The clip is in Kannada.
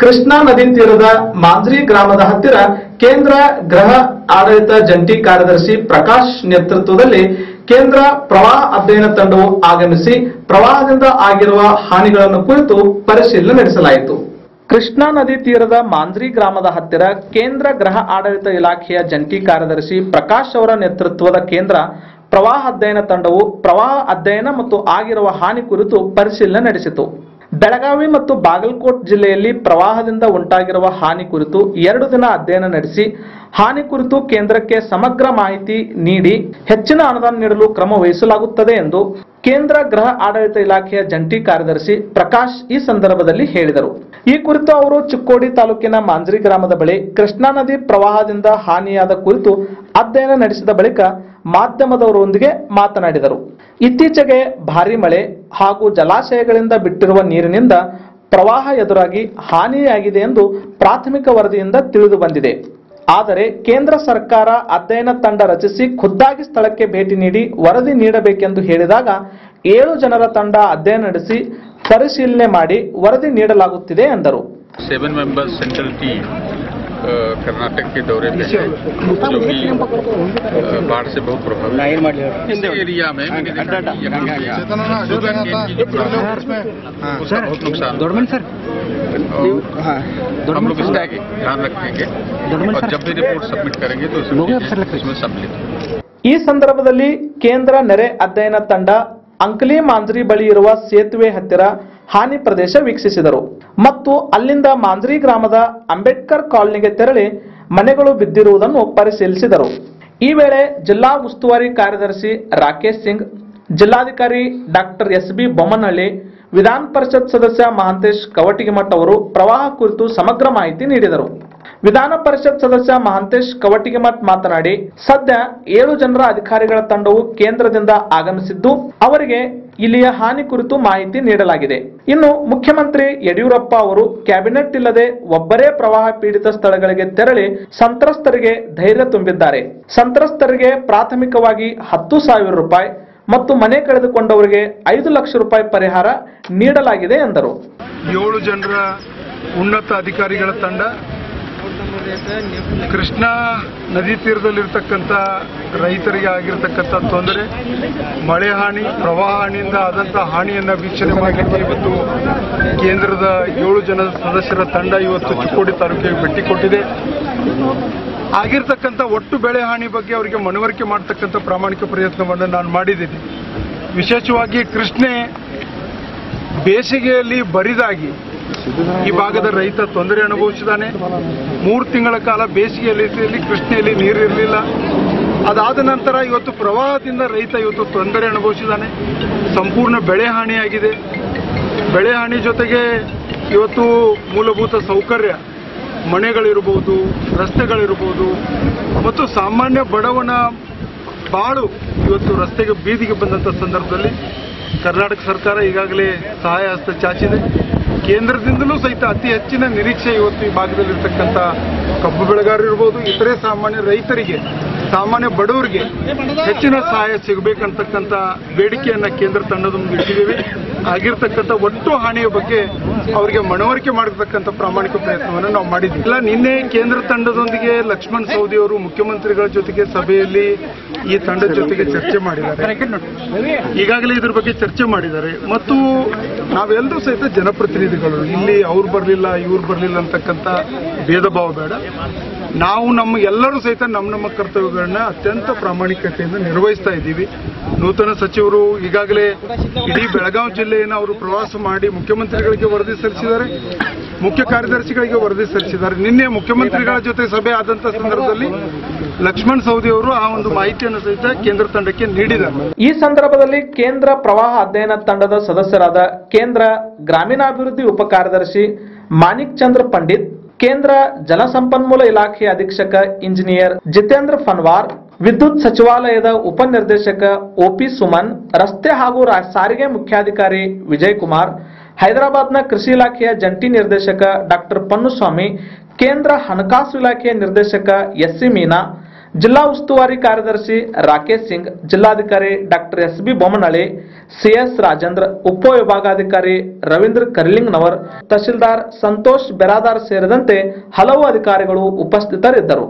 ಕೃಷ್ಣಾ ನದಿ ತೀರದ ಮಾಂಜ್ರಿ ಗ್ರಾಮದ ಹತ್ತಿರ ಕೇಂದ್ರ ಗೃಹ ಆಡಳಿತ ಜಂಟಿ ಕಾರ್ಯದರ್ಶಿ ಪ್ರಕಾಶ್ ನೇತೃತ್ವದಲ್ಲಿ ಕೇಂದ್ರ ಪ್ರವಾಹ ಅಧ್ಯಯನ ತಂಡವು ಆಗಮಿಸಿ ಪ್ರವಾಹದಿಂದ ಆಗಿರುವ ಹಾನಿಗಳನ್ನು ಕುರಿತು ಪರಿಶೀಲನೆ ನಡೆಸಲಾಯಿತು. ಕೃಷ್ಣಾ ನದಿ ತೀರದ ಮಾಂಜ್ರಿ ಗ್ರಾಮದ ಹತ್ತಿರ ಕೇಂದ್ರ ಗೃಹ ಆಡಳಿತ ಇಲಾಖೆಯ ಜಂಟಿ ಕಾರ್ಯದರ್ಶಿ ಪ್ರಕಾಶ್ ಅವರ ನೇತೃತ್ವದ ಕೇಂದ್ರ ಪ್ರವಾಹ ಅಧ್ಯಯನ ತಂಡವು ಪ್ರವಾಹ ಅಧ್ಯಯನ ಮತ್ತು ಆಗಿರುವ ಹಾನಿ ಕುರಿತು ಪರಿಶೀಲನೆ ನಡೆಸಿತು. ಬೆಳಗಾವಿ ಮತ್ತು ಬಾಗಲಕೋಟ್ ಜಿಲ್ಲೆಯಲ್ಲಿ ಪ್ರವಾಹದಿಂದ ಉಂಟಾಗಿರುವ ಹಾನಿ ಕುರಿತು ಎರಡು ದಿನ ಅಧ್ಯಯನ ನಡೆಸಿ, ಹಾನಿ ಕುರಿತು ಕೇಂದ್ರಕ್ಕೆ ಸಮಗ್ರ ಮಾಹಿತಿ ನೀಡಿ ಹೆಚ್ಚಿನ ಅನುದಾನ ನೀಡಲು ಕ್ರಮ ವಹಿಸಲಾಗುತ್ತದೆ ಎಂದು ಕೇಂದ್ರ ಗೃಹ ಆಡಳಿತ ಇಲಾಖೆಯ ಜಂಟಿ ಕಾರ್ಯದರ್ಶಿ ಪ್ರಕಾಶ್ ಈ ಸಂದರ್ಭದಲ್ಲಿ ಹೇಳಿದರು. ಈ ಕುರಿತು ಅವರು ಚಿಕ್ಕೋಡಿ ತಾಲೂಕಿನ ಮಾಂಜ್ರಿ ಗ್ರಾಮದ ಬಳಿ ಕೃಷ್ಣಾ ನದಿ ಪ್ರವಾಹದಿಂದ ಹಾನಿಯಾದ ಕುರಿತು ಅಧ್ಯಯನ ನಡೆಸಿದ ಬಳಿಕ ಮಾಧ್ಯಮದವರೊಂದಿಗೆ ಮಾತನಾಡಿದರು. ಇತ್ತೀಚೆಗೆ ಭಾರಿ ಮಳೆ ಹಾಗೂ ಜಲಾಶಯಗಳಿಂದ ಬಿಟ್ಟಿರುವ ನೀರಿನಿಂದ ಪ್ರವಾಹ ಎದುರಾಗಿ ಹಾನಿಯಾಗಿದೆ ಎಂದು ಪ್ರಾಥಮಿಕ ವರದಿಯಿಂದ ತಿಳಿದು ಬಂದಿದೆ. ಆದರೆ ಕೇಂದ್ರ ಸರ್ಕಾರ ಅಧ್ಯಯನ ತಂಡ ರಚಿಸಿ ಖುದ್ದಾಗಿ ಸ್ಥಳಕ್ಕೆ ಭೇಟಿ ನೀಡಿ ವರದಿ ನೀಡಬೇಕೆಂದು ಹೇಳಿದಾಗ ಏಳು ಜನರ ತಂಡ ಅಧ್ಯಯನ ನಡೆಸಿ ಪರಿಶೀಲನೆ ಮಾಡಿ ವರದಿ ನೀಡಲಾಗುತ್ತಿದೆ ಎಂದರು. Seven members central team uh, Karnataka के दौरे पे है जो कि अ, बाढ़ से बहुत प्रभावित है। इस एरिया में मैंने देखा कि यहाँ पे शुगर केन की जो प्रॉब्लम है, उसका बहुत नुकसान हुआ है। और हम लोग इसका ध्यान रखेंगे और जब भी रिपोर्ट सबमिट करेंगे तो इसमें इसमें सम्मिलित होंगे। ಈ ಸಂದರ್ಭದಲ್ಲಿ ಕೇಂದ್ರ ನೆರೆ ಅಧ್ಯಯನ ತಂಡ ಅಂಕಲಿ ಮಾಂಜ್ರಿ ಬಳಿ ಇರುವ ಸೇತುವೆ ಹತ್ತಿರ ಹಾನಿ ಪ್ರದೇಶ ವೀಕ್ಷಿಸಿದರು. ಮತ್ತು ಅಲ್ಲಿಂದ ಮಾಂಜ್ರಿ ಗ್ರಾಮದ ಅಂಬೇಡ್ಕರ್ ಕಾಲನಿಗೆ ತೆರಳಿ ಮನೆಗಳು ಬಿದ್ದಿರುವುದನ್ನು ಪರಿಶೀಲಿಸಿದರು. ಈ ವೇಳೆ ಜಿಲ್ಲಾ ಉಸ್ತುವಾರಿ ಕಾರ್ಯದರ್ಶಿ ರಾಕೇಶ್ ಸಿಂಗ್, ಜಿಲ್ಲಾಧಿಕಾರಿ ಡಾಕ್ಟರ್ ಎಸ್ ಬಿ ಬೊಮ್ಮನಹಳ್ಳಿ, ವಿಧಾನ ಪರಿಷತ್ ಸದಸ್ಯ ಮಹಾಂತೇಶ್ ಕವಟಿಗಿಮಠ್ ಅವರು ಪ್ರವಾಹ ಕುರಿತು ಸಮಗ್ರ ಮಾಹಿತಿ ನೀಡಿದರು. ವಿಧಾನ ಪರಿಷತ್ ಸದಸ್ಯ ಮಹಾಂತೇಶ್ ಕವಟಿಗಿಮಠ್ ಮಾತನಾಡಿ, ಸದ್ಯ ಏಳು ಜನರ ಅಧಿಕಾರಿಗಳ ತಂಡವು ಕೇಂದ್ರದಿಂದ ಆಗಮಿಸಿದ್ದು, ಅವರಿಗೆ ಇಲ್ಲಿಯ ಹಾನಿ ಕುರಿತು ಮಾಹಿತಿ ನೀಡಲಾಗಿದೆ. ಇನ್ನು ಮುಖ್ಯಮಂತ್ರಿ ಯಡಿಯೂರಪ್ಪ ಅವರು ಕ್ಯಾಬಿನೆಟ್ ಇಲ್ಲದೆ ಒಬ್ಬರೇ ಪ್ರವಾಹ ಪೀಡಿತ ಸ್ಥಳಗಳಿಗೆ ತೆರಳಿ ಸಂತ್ರಸ್ತರಿಗೆ ಧೈರ್ಯ ತುಂಬಿದ್ದಾರೆ. ಸಂತ್ರಸ್ತರಿಗೆ ಪ್ರಾಥಮಿಕವಾಗಿ ಹತ್ತು ಸಾವಿರ ರೂಪಾಯಿ ಮತ್ತು ಮನೆ ಕಳೆದುಕೊಂಡವರಿಗೆ ಐದು ಲಕ್ಷ ರೂಪಾಯಿ ಪರಿಹಾರ ನೀಡಲಾಗಿದೆ ಎಂದರು. ಏಳು ಜನರ ಉನ್ನತ ಅಧಿಕಾರಿಗಳ ತಂಡ ಕೃಷ್ಣಾ ನದಿ ತೀರದಲ್ಲಿರ್ತಕ್ಕಂಥ ರೈತರಿಗೆ ಆಗಿರ್ತಕ್ಕಂಥ ತೊಂದರೆ, ಮಳೆ ಹಾನಿ, ಪ್ರವಾಹ ಹಾನಿಯಿಂದ ಆದಂಥ ಹಾನಿಯನ್ನು ವೀಕ್ಷಣೆ ಮಾಡಲಿಕ್ಕೆ ಇವತ್ತು ಕೇಂದ್ರದ ಏಳು ಜನ ಸದಸ್ಯರ ತಂಡ ಇವತ್ತು ಚಿಕ್ಕೋಡಿ ತಾಲೂಕಿಗೆ ಭೇಟಿ ಕೊಟ್ಟಿದೆ. ಆಗಿರ್ತಕ್ಕಂಥ ಒಟ್ಟು ಬೆಳೆ ಹಾನಿ ಬಗ್ಗೆ ಅವರಿಗೆ ಮನವರಿಕೆ ಮಾಡ್ತಕ್ಕಂಥ ಪ್ರಾಮಾಣಿಕ ಪ್ರಯತ್ನವನ್ನು ನಾನು ಮಾಡಿದ್ದೀನಿ. ವಿಶೇಷವಾಗಿ ಕೃಷ್ಣೆ ಬೇಸಿಗೆಯಲ್ಲಿ ಬರಿದಾಗಿ ಈ ಭಾಗದ ರೈತ ತೊಂದರೆ ಅನುಭವಿಸಿದ್ದಾನೆ ಮೂರು ತಿಂಗಳ ಕಾಲ ಬೇಸಿಗೆಯಲ್ಲಿ ಕೃಷ್ಣೆಯಲ್ಲಿ ನೀರಿರಲಿಲ್ಲ ಅದಾದ ನಂತರ ಇವತ್ತು ಪ್ರವಾಹದಿಂದ ರೈತ ಇವತ್ತು ತೊಂದರೆ ಅನುಭವಿಸಿದ್ದಾನೆ. ಸಂಪೂರ್ಣ ಬೆಳೆ ಹಾನಿಯಾಗಿದೆ. ಬೆಳೆ ಹಾನಿ ಜೊತೆಗೆ ಇವತ್ತು ಮೂಲಭೂತ ಸೌಕರ್ಯ. ಮನೆಗಳಿರ್ಬೋದು, ರಸ್ತೆಗಳಿರ್ಬೋದು, ಮತ್ತು ಸಾಮಾನ್ಯ ಬಡವನ ಬಾಳು ಇವತ್ತು ರಸ್ತೆಗೆ ಬೀದಿಗೆ ಬಂದಂಥ ಸಂದರ್ಭದಲ್ಲಿ ಕರ್ನಾಟಕ ಸರ್ಕಾರ ಈಗಾಗಲೇ ಸಹಾಯ ಹಸ್ತ ಚಾಚಿದೆ. ಕೇಂದ್ರದಿಂದಲೂ ಸಹಿತ ಅತಿ ಹೆಚ್ಚಿನ ನಿರೀಕ್ಷೆ ಇವತ್ತು ಈ ಭಾಗದಲ್ಲಿರ್ತಕ್ಕಂಥ ಕಬ್ಬು ಬೆಳೆಗಾರರು ಇರ್ಬೋದು ಇತರೆ ಸಾಮಾನ್ಯ ರೈತರಿಗೆ ಸಾಮಾನ್ಯ ಬಡವರಿಗೆ ಹೆಚ್ಚಿನ ಸಹಾಯ ಸಿಗಬೇಕಂತಕ್ಕಂಥ ಬೇಡಿಕೆಯನ್ನ ಕೇಂದ್ರ ತಂಡದ ಮುಂದೆ ಇಟ್ಟಿದ್ದೇವೆ. ಆಗಿರ್ತಕ್ಕಂಥ ಒಟ್ಟು ಹಾನಿಯ ಬಗ್ಗೆ ಅವರಿಗೆ ಮನವರಿಕೆ ಮಾಡಿರ್ತಕ್ಕಂಥ ಪ್ರಾಮಾಣಿಕ ಪ್ರಯತ್ನವನ್ನು ನಾವು ಮಾಡಿದ್ವಿ ಇಲ್ಲ ನಿನ್ನೆ ಕೇಂದ್ರ ತಂಡದೊಂದಿಗೆ ಲಕ್ಷ್ಮಣ್ ಸೌದಿ ಅವರು ಮುಖ್ಯಮಂತ್ರಿಗಳ ಜೊತೆಗೆ ಸಭೆಯಲ್ಲಿ ಈ ತಂಡದ ಜೊತೆಗೆ ಚರ್ಚೆ ಮಾಡಿದ್ದಾರೆ. ಈಗಾಗಲೇ ಇದ್ರ ಬಗ್ಗೆ ಚರ್ಚೆ ಮಾಡಿದ್ದಾರೆ. ಮತ್ತು ನಾವೆಲ್ಲರೂ ಸಹಿತ ಜನಪ್ರತಿನಿಧಿಗಳು. ಇಲ್ಲಿ ಅವ್ರು ಬರಲಿಲ್ಲ ಇವ್ರು ಬರಲಿಲ್ಲ ಅಂತಕ್ಕಂಥ ಭೇದ ಭಾವ ಬೇಡ. ನಾವು ನಮ್ಮ ಎಲ್ಲರೂ ಸಹಿತ ನಮ್ಮ ನಮ್ಮ ಕರ್ತವ್ಯಗಳನ್ನ ಅತ್ಯಂತ ಪ್ರಾಮಾಣಿಕತೆಯಿಂದ ನಿರ್ವಹಿಸ್ತಾ ಇದ್ದೀವಿ. ನೂತನ ಸಚಿವರು ಈಗಾಗಲೇ ಇಡೀ ಬೆಳಗಾವಿ ಜಿಲ್ಲೆಯನ್ನು ಅವರು ಪ್ರವಾಸ ಮಾಡಿ ಮುಖ್ಯಮಂತ್ರಿಗಳಿಗೆ ವರದಿ ಸಲ್ಲಿಸಿದ್ದಾರೆ. ಮುಖ್ಯ ಕಾರ್ಯದರ್ಶಿಗಳಿಗೆ ವರದಿ ಸಲ್ಲಿಸಿದ್ದಾರೆ. ನಿನ್ನೆ ಮುಖ್ಯಮಂತ್ರಿಗಳ ಜೊತೆ ಸಭೆ ಆದಂತಹ ಸಂದರ್ಭದಲ್ಲಿ ಲಕ್ಷ್ಮಣ್ ಸೌದಿ ಅವರು ಆ ಒಂದು ಮಾಹಿತಿಯನ್ನು ಸಹಿತ ಕೇಂದ್ರ ತಂಡಕ್ಕೆ ನೀಡಿದ್ದಾರೆ. ಈ ಸಂದರ್ಭದಲ್ಲಿ ಕೇಂದ್ರ ಪ್ರವಾಹ ಅಧ್ಯಯನ ತಂಡದ ಸದಸ್ಯರಾದ ಕೇಂದ್ರ ಗ್ರಾಮೀಣಾಭಿವೃದ್ಧಿ ಉಪ ಕಾರ್ಯದರ್ಶಿ ಮಾಣಿಕ್ ಚಂದ್ರ ಪಂಡಿತ್ ಕೇಂದ್ರ ಜಲಸಂಪನ್ಮೂಲ ಇಲಾಖೆ ಅಧೀಕ್ಷಕ ಇಂಜಿನಿಯರ್ ಜಿತೇಂದ್ರ ಫನ್ವಾರ್, ವಿದ್ಯುತ್ ಸಚಿವಾಲಯದ ಉಪನಿರ್ದೇಶಕ ಓಪಿ ಸುಮನ್, ರಸ್ತೆ ಹಾಗೂ ಸಾರಿಗೆ ಮುಖ್ಯಾಧಿಕಾರಿ ವಿಜಯ್ ಕುಮಾರ್, ಹೈದರಾಬಾದ್ನ ಕೃಷಿ ಇಲಾಖೆಯ ಜಂಟಿ ನಿರ್ದೇಶಕ ಡಾಕ್ಟರ್ ಪನ್ನುಸ್ವಾಮಿ, ಕೇಂದ್ರ ಹಣಕಾಸು ಇಲಾಖೆಯ ನಿರ್ದೇಶಕ ಎಸ್ಸಿ ಮೀನಾ, ಜಿಲ್ಲಾ ಉಸ್ತುವಾರಿ ಕಾರ್ಯದರ್ಶಿ ರಾಕೇಶ್ ಸಿಂಗ್, ಜಿಲ್ಲಾಧಿಕಾರಿ doctor S B Bommanalli C S Rajendra ಉಪವಿಭಾಗಾಧಿಕಾರಿ ರವೀಂದ್ರ ಕರ್ಲಿಂಗ್ನವರ್ ತಹಶೀಲ್ದಾರ್ ಸಂತೋಷ್ ಬೆರಾದಾರ್ ಸೇರಿದಂತೆ ಹಲವು ಅಧಿಕಾರಿಗಳು ಉಪಸ್ಥಿತರಿದ್ದರು.